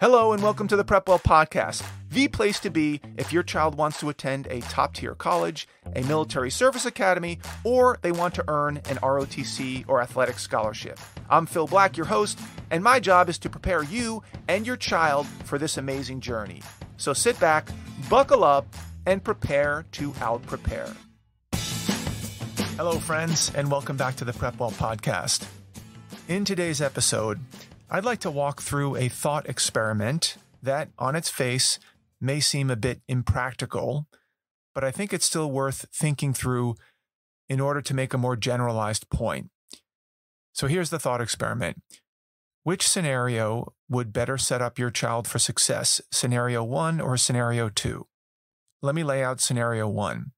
Hello, and welcome to the Prepwell Podcast, the place to be if your child wants to attend a top tier college, a military service academy, or they want to earn an ROTC or athletic scholarship. I'm Phil Black, your host, and my job is to prepare you and your child for this amazing journey. So sit back, buckle up, and prepare to out prepare. Hello, friends, and welcome back to the Prepwell Podcast. In today's episode, I'd like to walk through a thought experiment that, on its face, may seem a bit impractical, but I think it's still worth thinking through in order to make a more generalized point. So here's the thought experiment Which scenario would better set up your child for success, scenario one or scenario two? Let me lay out scenario one.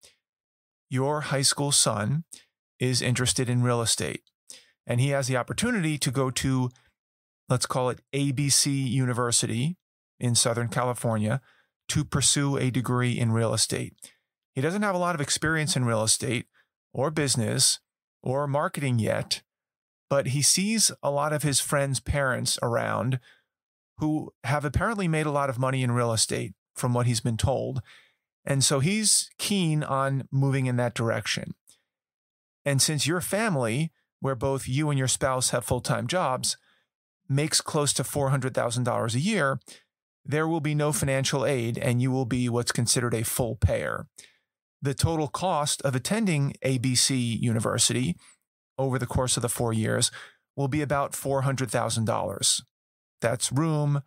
Your high school son is interested in real estate, and he has the opportunity to go to let's call it ABC University in Southern California, to pursue a degree in real estate. He doesn't have a lot of experience in real estate or business or marketing yet, but he sees a lot of his friends' parents around who have apparently made a lot of money in real estate, from what he's been told. And so he's keen on moving in that direction. And since your family, where both you and your spouse have full time jobs, makes close to $400,000 a year, there will be no financial aid and you will be what's considered a full payer. The total cost of attending ABC University over the course of the four years will be about $400,000. That's room,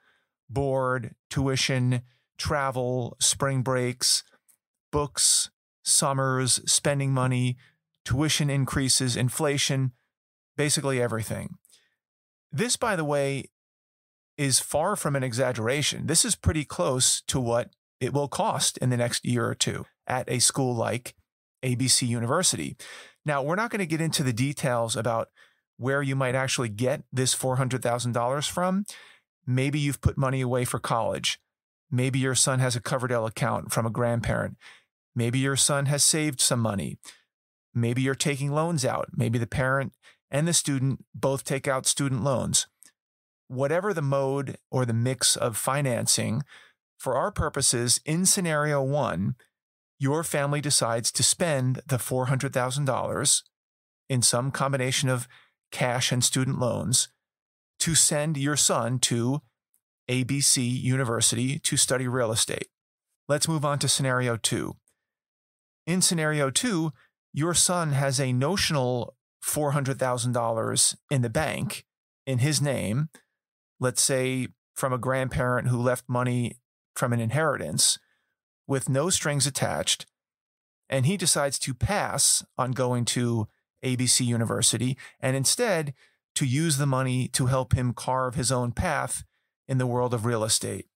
board, tuition, travel, spring breaks, books, summers, spending money, tuition increases, inflation, basically everything. This, by the way, is far from an exaggeration. This is pretty close to what it will cost in the next year or two at a school like ABC University. Now, we're not going to get into the details about where you might actually get this $400,000 from. Maybe you've put money away for college. Maybe your son has a Coverdell account from a grandparent. Maybe your son has saved some money. Maybe you're taking loans out. Maybe the parent and the student both take out student loans. Whatever the mode or the mix of financing, for our purposes, in scenario one, your family decides to spend the $400,000 in some combination of cash and student loans to send your son to ABC University to study real estate. Let's move on to scenario two. In scenario two, your son has a notional $400,000 in the bank in his name, let's say from a grandparent who left money from an inheritance with no strings attached, and he decides to pass on going to ABC University and instead to use the money to help him carve his own path in the world of real estate.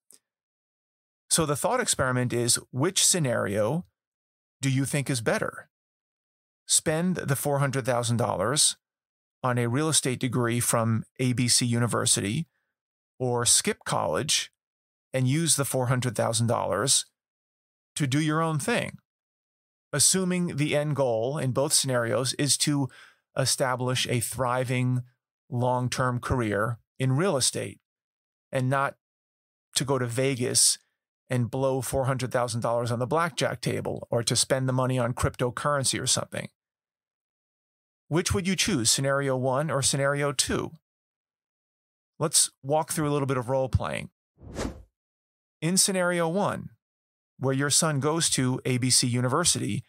So the thought experiment is which scenario do you think is better? Spend the $400,000 on a real estate degree from ABC University or skip college and use the $400,000 to do your own thing, assuming the end goal in both scenarios is to establish a thriving long term career in real estate and not to go to Vegas and blow $400,000 on the blackjack table or to spend the money on cryptocurrency or something. Which would you choose, scenario one or scenario two? Let's walk through a little bit of role playing. In scenario one, where your son goes to ABC University,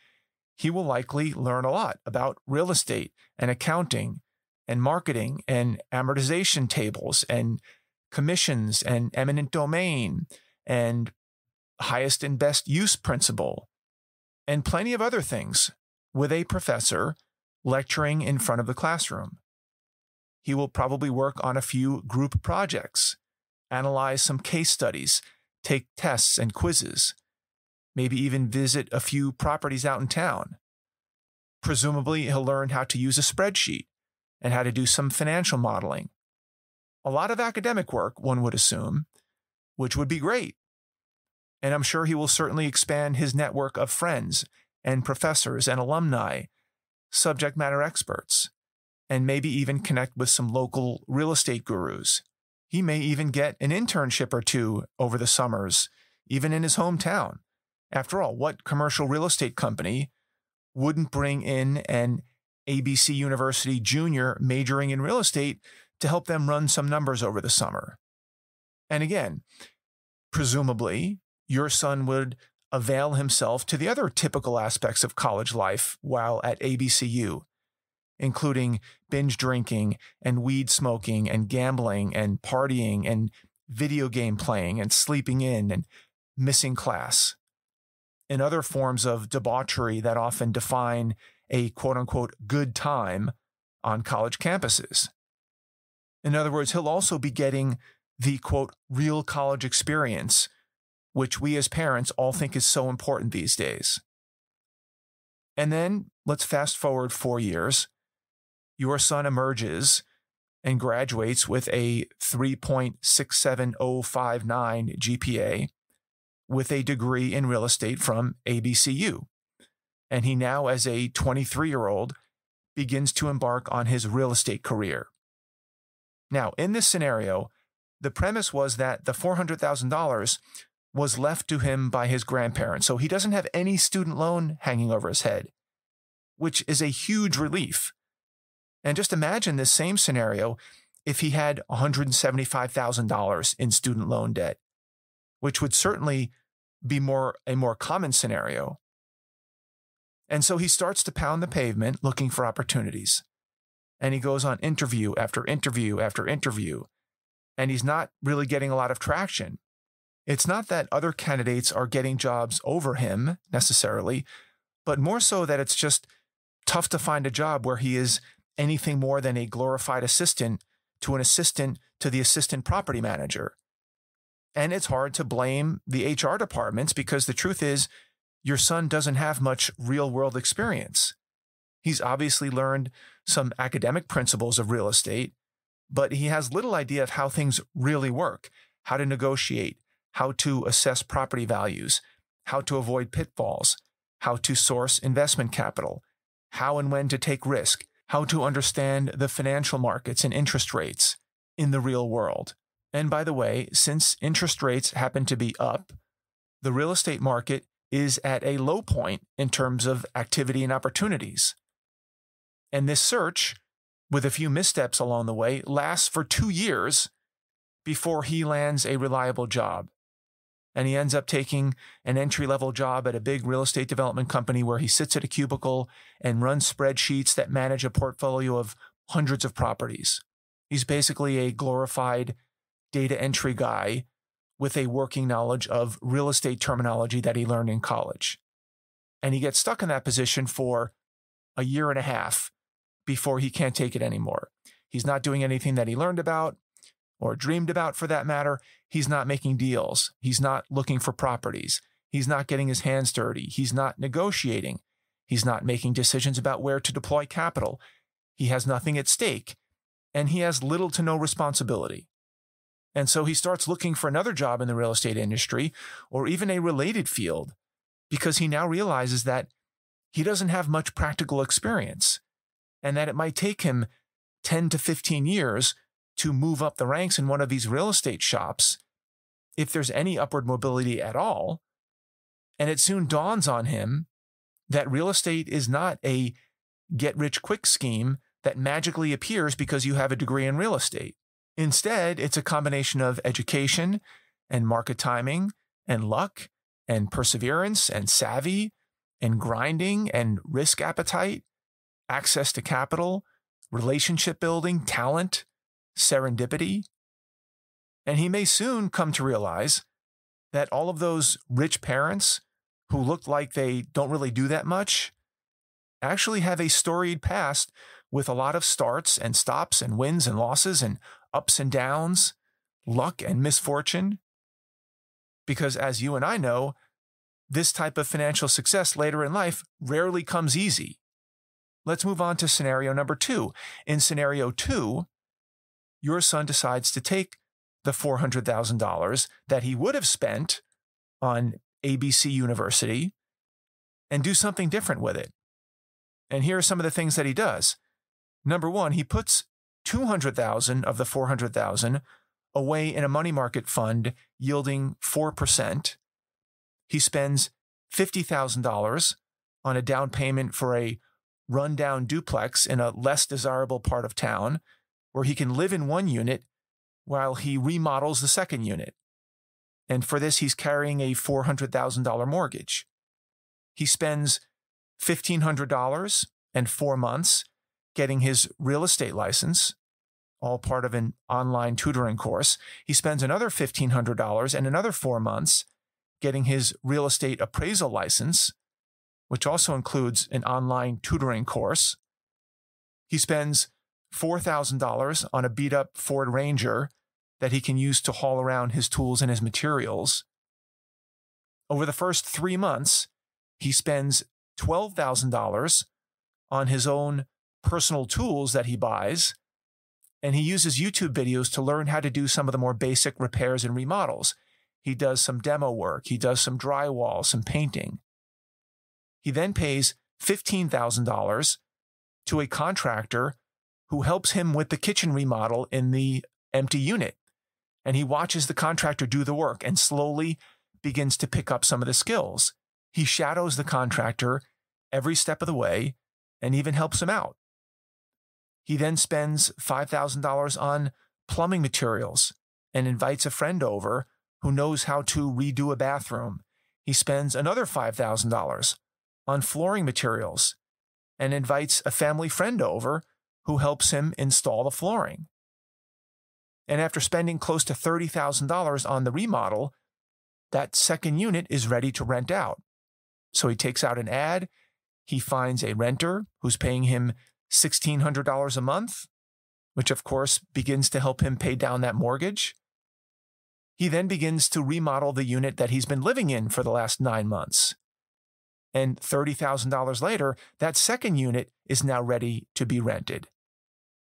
he will likely learn a lot about real estate and accounting and marketing and amortization tables and commissions and eminent domain and highest and best use principle and plenty of other things with a professor lecturing in front of the classroom. He will probably work on a few group projects, analyze some case studies, take tests and quizzes, maybe even visit a few properties out in town. Presumably, he'll learn how to use a spreadsheet and how to do some financial modeling. A lot of academic work, one would assume, which would be great. And I'm sure he will certainly expand his network of friends and professors and alumni subject matter experts, and maybe even connect with some local real estate gurus He may even get an internship or two over the summers, even in his hometown. After all, what commercial real estate company wouldn't bring in an ABC University junior majoring in real estate to help them run some numbers over the summer? And again, presumably, your son would avail himself to the other typical aspects of college life while at ABCU, including binge drinking and weed smoking and gambling and partying and video game playing and sleeping in and missing class and other forms of debauchery that often define a quote unquote good time on college campuses. In other words, he'll also be getting the quote real college experience, which we as parents all think is so important these days. And then let's fast forward four years. Your son emerges and graduates with a 3.67059 GPA with a degree in real estate from ABCU. And he now, as a 23 year old, begins to embark on his real estate career. Now, in this scenario, the premise was that the $400,000 was left to him by his grandparents. So he doesn't have any student loan hanging over his head, which is a huge relief. And just imagine this same scenario if he had $175,000 in student loan debt, which would certainly be more a more common scenario. And so he starts to pound the pavement looking for opportunities. And he goes on interview after interview after interview. And he's not really getting a lot of traction. It's not that other candidates are getting jobs over him necessarily, but more so that it's just tough to find a job where he is anything more than a glorified assistant to an assistant to the assistant property manager. And it's hard to blame the HR departments because the truth is, your son doesn't have much real world experience. He's obviously learned some academic principles of real estate, but he has little idea of how things really work, how to negotiate, how to assess property values, how to avoid pitfalls, how to source investment capital, how and when to take risk, how to understand the financial markets and interest rates in the real world. And by the way, since interest rates happen to be up, the real estate market is at a low point in terms of activity and opportunities. And this search, with a few missteps along the way, lasts for two years before he lands a reliable job. And he ends up taking an entry level job at a big real estate development company where he sits at a cubicle and runs spreadsheets that manage a portfolio of hundreds of properties. He's basically a glorified data entry guy with a working knowledge of real estate terminology that he learned in college. And he gets stuck in that position for a year and a half before he can't take it anymore. He's not doing anything that he learned about or dreamed about for that matter. He's not making deals. He's not looking for properties. He's not getting his hands dirty. He's not negotiating. He's not making decisions about where to deploy capital. He has nothing at stake and he has little to no responsibility. And so he starts looking for another job in the real estate industry or even a related field because he now realizes that he doesn't have much practical experience and that it might take him 10 to 15 years to move up the ranks in one of these real estate shops if there's any upward mobility at all. And it soon dawns on him that real estate is not a get rich quick scheme that magically appears because you have a degree in real estate. Instead, it's a combination of education and market timing and luck and perseverance and savvy and grinding and risk appetite, access to capital, relationship building, talent, serendipity. And he may soon come to realize that all of those rich parents who look like they don't really do that much actually have a storied past with a lot of starts and stops and wins and losses and ups and downs, luck and misfortune. Because as you and I know, this type of financial success later in life rarely comes easy. Let's move on to scenario number two. In scenario two, your son decides to take the $400,000 that he would have spent on ABC University and do something different with it. And here are some of the things that he does. Number one, he puts 200,000 of the 400,000 away in a money market fund yielding 4%. He spends $50,000 on a down payment for a rundown duplex in a less desirable part of town where he can live in one unit while he remodels the second unit. And for this, he's carrying a $400,000 mortgage. He spends $1,500 and four months getting his real estate license, all part of an online tutoring course. He spends another $1,500 and another four months getting his real estate appraisal license, which also includes an online tutoring course. He spends $4,000 on a beat up Ford Ranger that he can use to haul around his tools and his materials. Over the first three months, he spends $12,000 on his own personal tools that he buys, and he uses YouTube videos to learn how to do some of the more basic repairs and remodels. He does some demo work, he does some drywall, some painting. He then pays $15,000 to a contractor who helps him with the kitchen remodel in the empty unit. And he watches the contractor do the work and slowly begins to pick up some of the skills. He shadows the contractor every step of the way and even helps him out. He then spends $5,000 on plumbing materials and invites a friend over who knows how to redo a bathroom. He spends another $5,000 on flooring materials and invites a family friend over who helps him install the flooring. And after spending close to $30,000 on the remodel, that second unit is ready to rent out. So he takes out an ad, he finds a renter who's paying him $1,600 a month, which of course begins to help him pay down that mortgage. He then begins to remodel the unit that he's been living in for the last nine months. And $30,000 later, that second unit is now ready to be rented.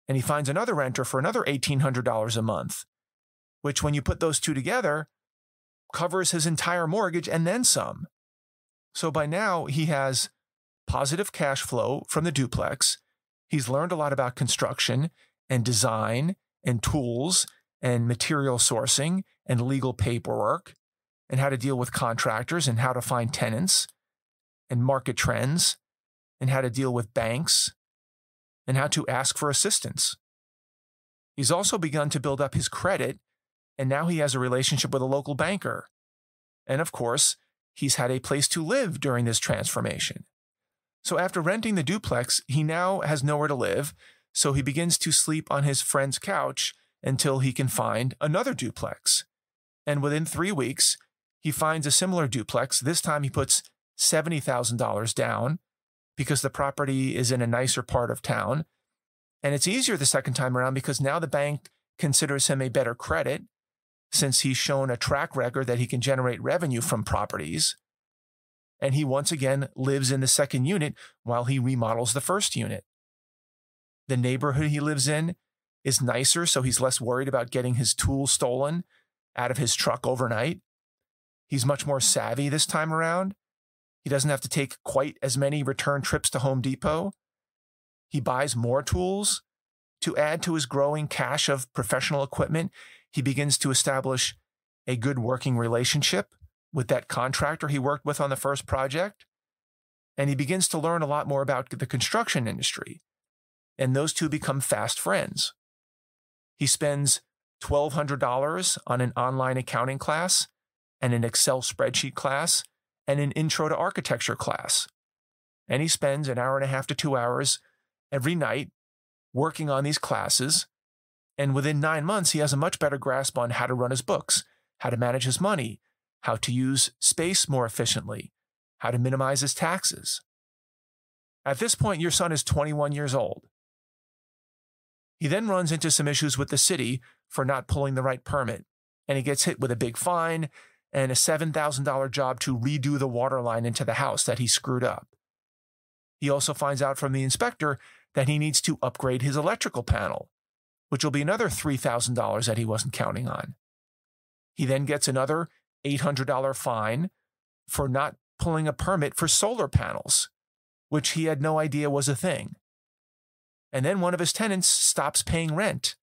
And he finds another renter for another $1,800 a month, which, when you put those two together, covers his entire mortgage and then some. So by now, he has positive cash flow from the duplex. He's learned a lot about construction and design and tools and material sourcing and legal paperwork and how to deal with contractors and how to find tenants and market trends and how to deal with banks and how to ask for assistance. He's also begun to build up his credit, and now he has a relationship with a local banker. And of course, he's had a place to live during this transformation. So after renting the duplex, he now has nowhere to live, so he begins to sleep on his friend's couch until he can find another duplex. And within three weeks, he finds a similar duplex. This time he puts $70,000 down because the property is in a nicer part of town. And it's easier the second time around because now the bank considers him a better credit since he's shown a track record that he can generate revenue from properties. And he once again lives in the second unit while he remodels the first unit. The neighborhood he lives in is nicer, so he's less worried about getting his tools stolen out of his truck overnight. He's much more savvy this time around he doesn't have to take quite as many return trips to Home Depot. He buys more tools. To add to his growing cache of professional equipment, he begins to establish a good working relationship with that contractor he worked with on the first project. And he begins to learn a lot more about the construction industry. And those two become fast friends. He spends $1,200 on an online accounting class and an Excel spreadsheet class and an intro to architecture class. And he spends an hour and a half to two hours every night working on these classes. And within nine months, he has a much better grasp on how to run his books, how to manage his money, how to use space more efficiently, how to minimize his taxes. At this point, your son is 21 years old. He then runs into some issues with the city for not pulling the right permit, and he gets hit with a big fine and a $7,000 job to redo the water line into the house that he screwed up. He also finds out from the inspector that he needs to upgrade his electrical panel, which will be another $3,000 that he wasn't counting on. He then gets another $800 fine for not pulling a permit for solar panels, which he had no idea was a thing. And then one of his tenants stops paying rent,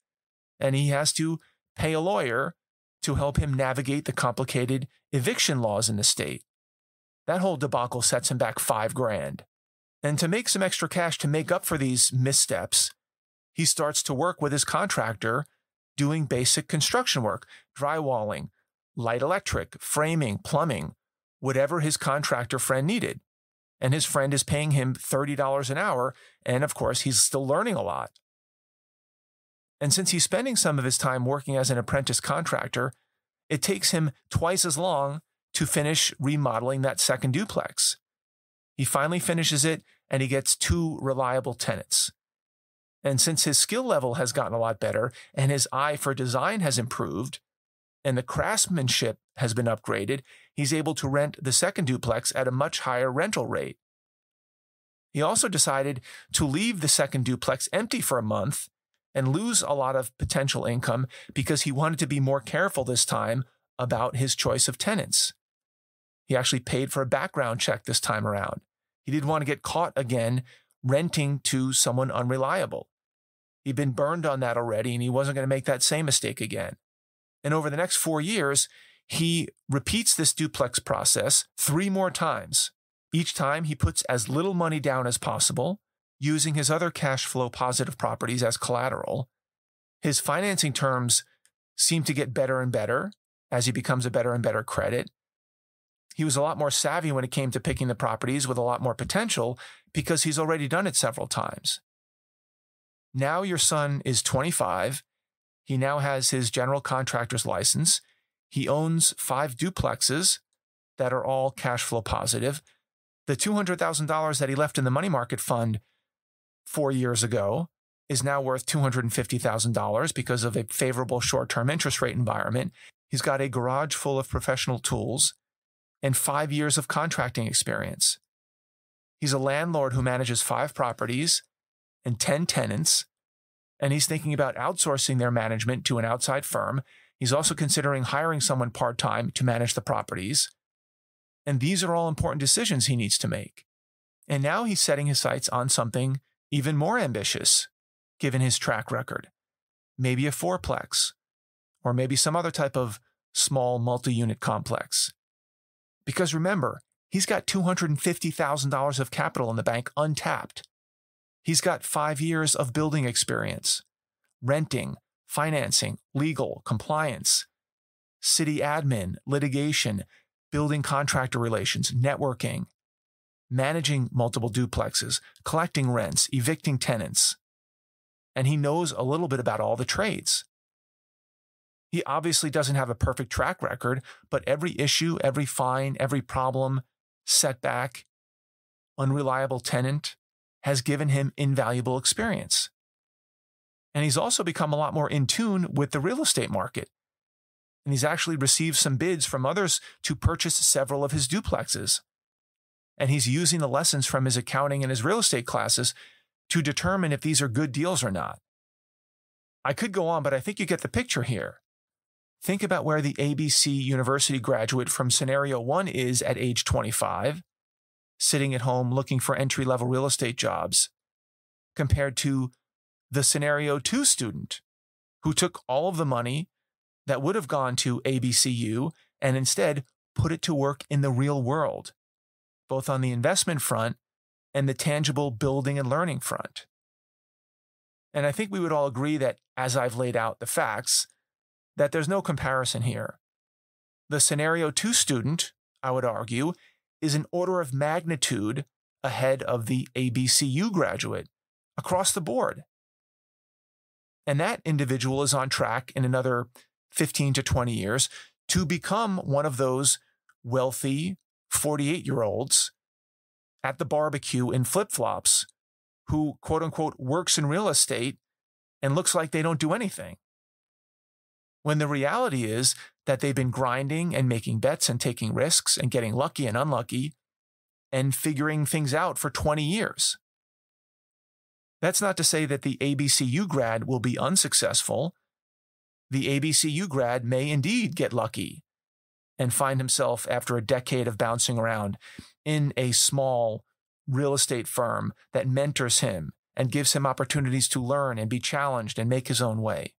and he has to pay a lawyer to help him navigate the complicated eviction laws in the state. That whole debacle sets him back five grand. And to make some extra cash to make up for these missteps, he starts to work with his contractor doing basic construction work, drywalling, light electric, framing, plumbing, whatever his contractor friend needed. And his friend is paying him $30 an hour. And of course, he's still learning a lot. And since he's spending some of his time working as an apprentice contractor, it takes him twice as long to finish remodeling that second duplex. He finally finishes it and he gets two reliable tenants. And since his skill level has gotten a lot better and his eye for design has improved and the craftsmanship has been upgraded, he's able to rent the second duplex at a much higher rental rate. He also decided to leave the second duplex empty for a month and lose a lot of potential income because he wanted to be more careful this time about his choice of tenants. He actually paid for a background check this time around. He didn't want to get caught again renting to someone unreliable. He'd been burned on that already, and he wasn't going to make that same mistake again. And over the next four years, he repeats this duplex process three more times. Each time, he puts as little money down as possible, using his other cash flow positive properties as collateral. His financing terms seem to get better and better as he becomes a better and better credit. He was a lot more savvy when it came to picking the properties with a lot more potential because he's already done it several times. Now your son is 25. He now has his general contractor's license. He owns five duplexes that are all cash flow positive. The $200,000 that he left in the money market fund four years ago is now worth $250,000 because of a favorable short term interest rate environment. He's got a garage full of professional tools and five years of contracting experience. He's a landlord who manages five properties and 10 tenants, and he's thinking about outsourcing their management to an outside firm. He's also considering hiring someone part time to manage the properties. And these are all important decisions he needs to make. And now he's setting his sights on something even more ambitious, given his track record. Maybe a fourplex, or maybe some other type of small multi unit complex. Because remember, he's got $250,000 of capital in the bank untapped. He's got five years of building experience, renting, financing, legal, compliance, city admin, litigation, building contractor relations, networking, managing multiple duplexes, collecting rents, evicting tenants. And he knows a little bit about all the trades. He obviously doesn't have a perfect track record, but every issue, every fine, every problem, setback, unreliable tenant, has given him invaluable experience. And he's also become a lot more in tune with the real estate market. And he's actually received some bids from others to purchase several of his duplexes. And he's using the lessons from his accounting and his real estate classes to determine if these are good deals or not. I could go on, but I think you get the picture here. Think about where the ABC University graduate from scenario one is at age 25 sitting at home looking for entry level real estate jobs compared to the scenario two student who took all of the money that would have gone to ABCU and instead put it to work in the real world, both on the investment front and the tangible building and learning front. And I think we would all agree that as I've laid out the facts, that there's no comparison here. The scenario two student, I would argue, is an order of magnitude ahead of the ABCU graduate across the board. And that individual is on track in another 15 to 20 years to become one of those wealthy 48 year olds at the barbecue in flip flops who, quote unquote, works in real estate and looks like they don't do anything. When the reality is that they've been grinding and making bets and taking risks and getting lucky and unlucky and figuring things out for 20 years. That's not to say that the ABCU grad will be unsuccessful. The ABCU grad may indeed get lucky and find himself, after a decade of bouncing around, in a small real estate firm that mentors him and gives him opportunities to learn and be challenged and make his own way.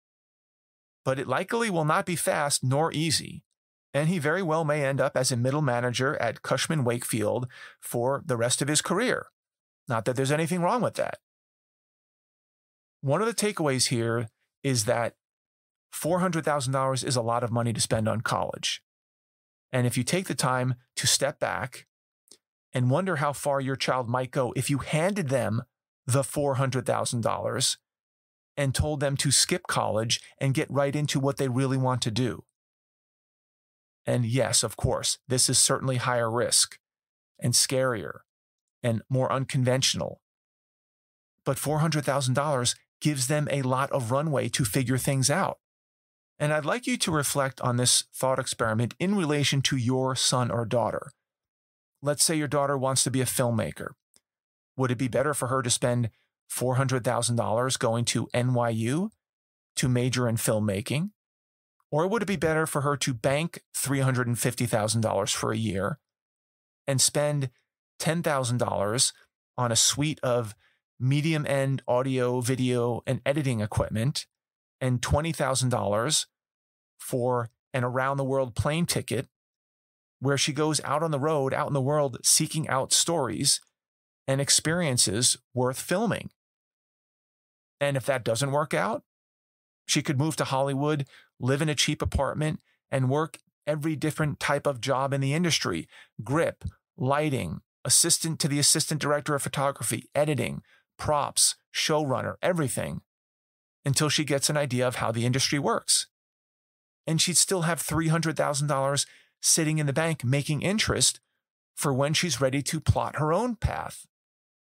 but it likely will not be fast nor easy. And he very well may end up as a middle manager at Cushman Wakefield for the rest of his career. Not that there's anything wrong with that. One of the takeaways here is that $400,000 is a lot of money to spend on college. And if you take the time to step back and wonder how far your child might go if you handed them the $400,000 and told them to skip college and get right into what they really want to do. And yes, of course, this is certainly higher risk and scarier and more unconventional. But $400,000 gives them a lot of runway to figure things out. And I'd like you to reflect on this thought experiment in relation to your son or daughter. Let's say your daughter wants to be a filmmaker. Would it be better for her to spend $400,000 going to NYU to major in filmmaking? Or would it be better for her to bank $350,000 for a year and spend $10,000 on a suite of medium end audio, video, and editing equipment and $20,000 for an around the world plane ticket where she goes out on the road, out in the world, seeking out stories and experiences worth filming. And if that doesn't work out, she could move to Hollywood, live in a cheap apartment, and work every different type of job in the industry grip, lighting, assistant to the assistant director of photography, editing, props, showrunner, everything until she gets an idea of how the industry works. And she'd still have $300,000 sitting in the bank making interest for when she's ready to plot her own path.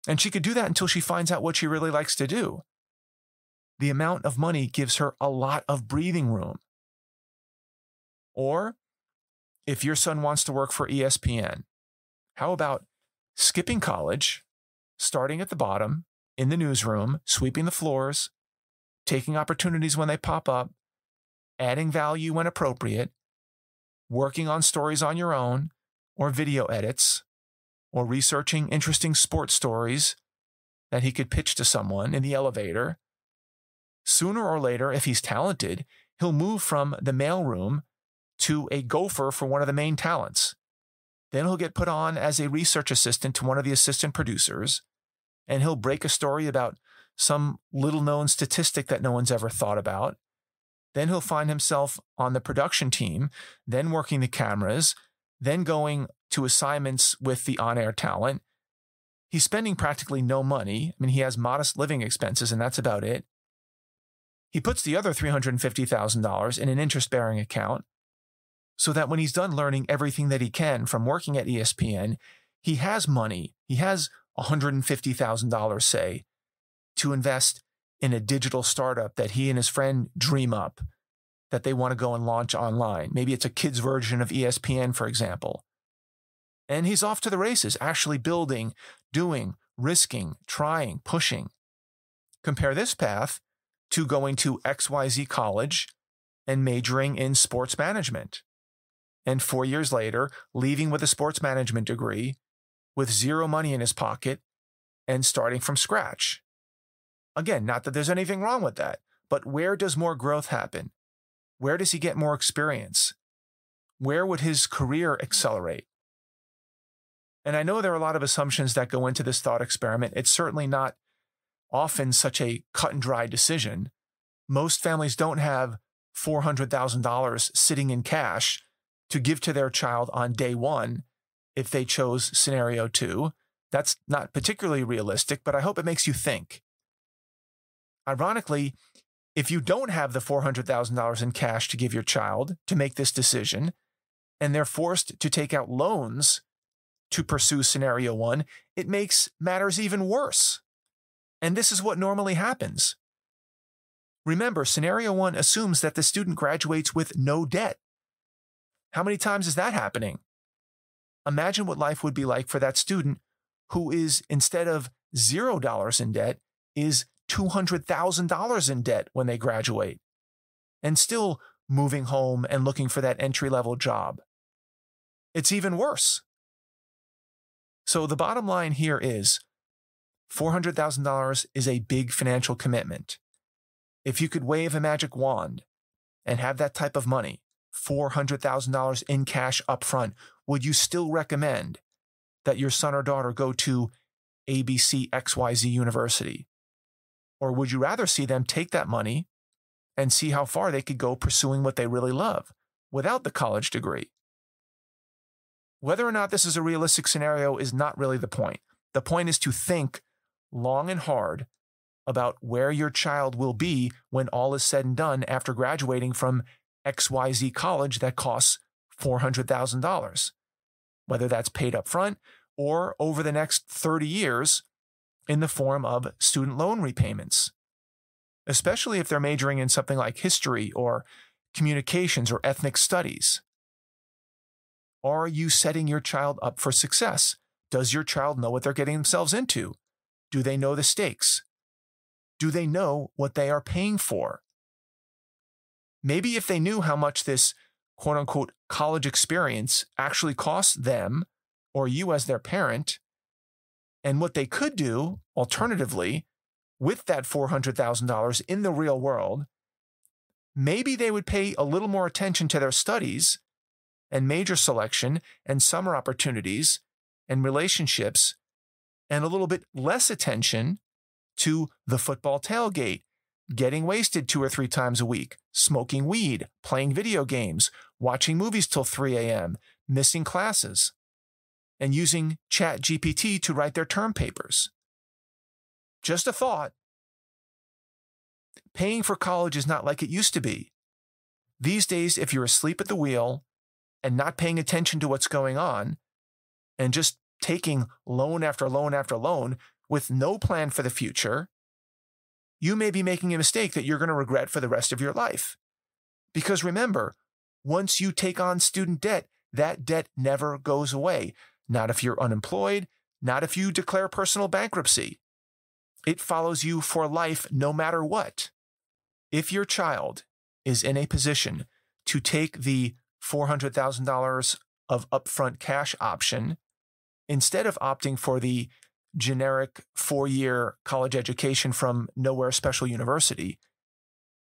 And she could do that until she finds out what she really likes to do. The amount of money gives her a lot of breathing room. Or if your son wants to work for ESPN, how about skipping college, starting at the bottom in the newsroom, sweeping the floors, taking opportunities when they pop up, adding value when appropriate, working on stories on your own or video edits, or researching interesting sports stories that he could pitch to someone in the elevator. Sooner or later, if he's talented, he'll move from the mailroom to a gopher for one of the main talents. Then he'll get put on as a research assistant to one of the assistant producers, and he'll break a story about some little known statistic that no one's ever thought about. Then he'll find himself on the production team, then working the cameras, then going to assignments with the on air talent. He's spending practically no money. I mean, he has modest living expenses, and that's about it. He puts the other $350,000 in an interest bearing account so that when he's done learning everything that he can from working at ESPN, he has money. He has $150,000, say, to invest in a digital startup that he and his friend dream up that they want to go and launch online. Maybe it's a kid's version of ESPN, for example. And he's off to the races, actually building, doing, risking, trying, pushing. Compare this path to going to XYZ college and majoring in sports management. And four years later, leaving with a sports management degree with zero money in his pocket and starting from scratch. Again, not that there's anything wrong with that, but where does more growth happen? Where does he get more experience? Where would his career accelerate? And I know there are a lot of assumptions that go into this thought experiment. It's certainly not often such a cut and dry decision. Most families don't have $400,000 sitting in cash to give to their child on day one if they chose scenario two. That's not particularly realistic, but I hope it makes you think. Ironically, if you don't have the $400,000 in cash to give your child to make this decision, and they're forced to take out loans to pursue scenario one, it makes matters even worse. And this is what normally happens. Remember, scenario one assumes that the student graduates with no debt. How many times is that happening? Imagine what life would be like for that student who is, instead of $0 in debt, is $200,000 in debt when they graduate and still moving home and looking for that entry level job. It's even worse. So the bottom line here is $400,000 is a big financial commitment. If you could wave a magic wand and have that type of money, $400,000 in cash upfront, would you still recommend that your son or daughter go to ABC XYZ University? Or would you rather see them take that money and see how far they could go pursuing what they really love without the college degree? Whether or not this is a realistic scenario is not really the point. The point is to think long and hard about where your child will be when all is said and done after graduating from XYZ college that costs $400,000, whether that's paid up front or over the next 30 years in the form of student loan repayments, especially if they're majoring in something like history or communications or ethnic studies. Are you setting your child up for success? Does your child know what they're getting themselves into? Do they know the stakes? Do they know what they are paying for? Maybe if they knew how much this quote unquote college experience actually costs them or you as their parent, and what they could do alternatively with that $400,000 in the real world, maybe they would pay a little more attention to their studies and major selection and summer opportunities and relationships and a little bit less attention to the football tailgate, getting wasted two or three times a week, smoking weed, playing video games, watching movies till 3 a.m., missing classes, and using Chat GPT to write their term papers. Just a thought. Paying for college is not like it used to be. These days, if you're asleep at the wheel and not paying attention to what's going on, and just taking loan after loan after loan with no plan for the future, you may be making a mistake that you're going to regret for the rest of your life. Because remember, once you take on student debt, that debt never goes away. Not if you're unemployed, not if you declare personal bankruptcy. It follows you for life no matter what. If your child is in a position to take the $400,000 of upfront cash option instead of opting for the generic four year college education from nowhere special university,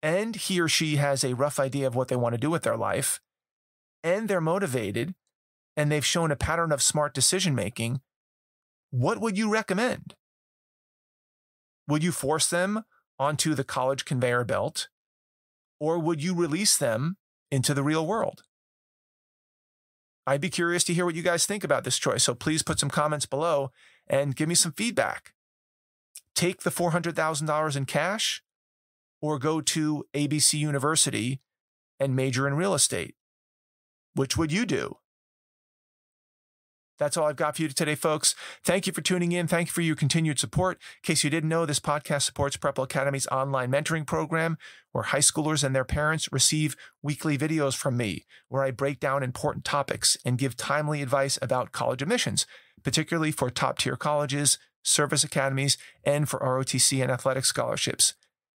and he or she has a rough idea of what they want to do with their life, and they're motivated, and they've shown a pattern of smart decision making, what would you recommend? Would you force them onto the college conveyor belt, or would you release them into the real world? I'd be curious to hear what you guys think about this choice. So please put some comments below and give me some feedback. Take the $400,000 in cash or go to ABC University and major in real estate. Which would you do? That's all I've got for you today, folks. Thank you for tuning in. Thank you for your continued support. In case you didn't know, this podcast supports Prepwell Academy's online mentoring program, where high schoolers and their parents receive weekly videos from me, where I break down important topics and give timely advice about college admissions, particularly for top tier colleges, service academies, and for ROTC and athletic scholarships.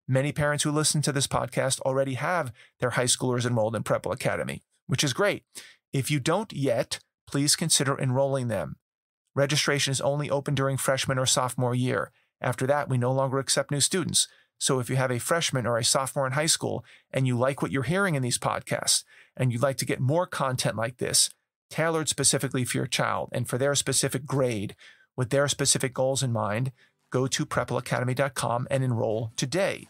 Many parents who listen to this podcast already have their high schoolers enrolled in Prepwell Academy, which is great. If you don't yet, please consider enrolling them. Registration is only open during freshman or sophomore year. After that, we no longer accept new students. So if you have a freshman or a sophomore in high school and you like what you're hearing in these podcasts and you'd like to get more content like this, tailored specifically for your child and for their specific grade with their specific goals in mind, go to prepwellacademy.com and enroll today.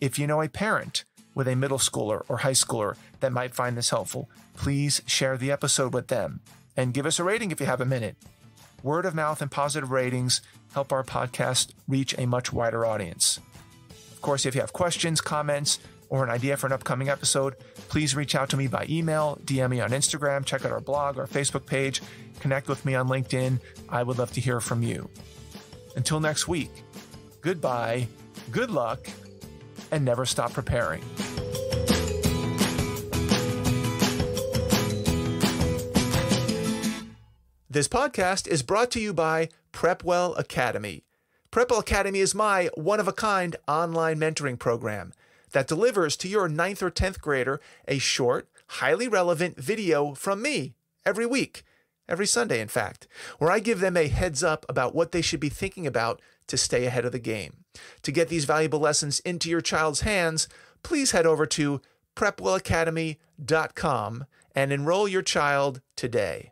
If you know a parent with a middle schooler or high schooler that might find this helpful, please share the episode with them and give us a rating if you have a minute. Word of mouth and positive ratings help our podcast reach a much wider audience. Of course, if you have questions, comments, or an idea for an upcoming episode, please reach out to me by email, DM me on Instagram, check out our blog, our Facebook page, connect with me on LinkedIn. I would love to hear from you. Until next week, goodbye, good luck, and never stop preparing. This podcast is brought to you by Prepwell Academy. Prepwell Academy is my one of a kind online mentoring program that delivers to your ninth or 10th grader a short, highly relevant video from me every week, every Sunday, in fact, where I give them a heads up about what they should be thinking about to stay ahead of the game. To get these valuable lessons into your child's hands, please head over to prepwellacademy.com and enroll your child today.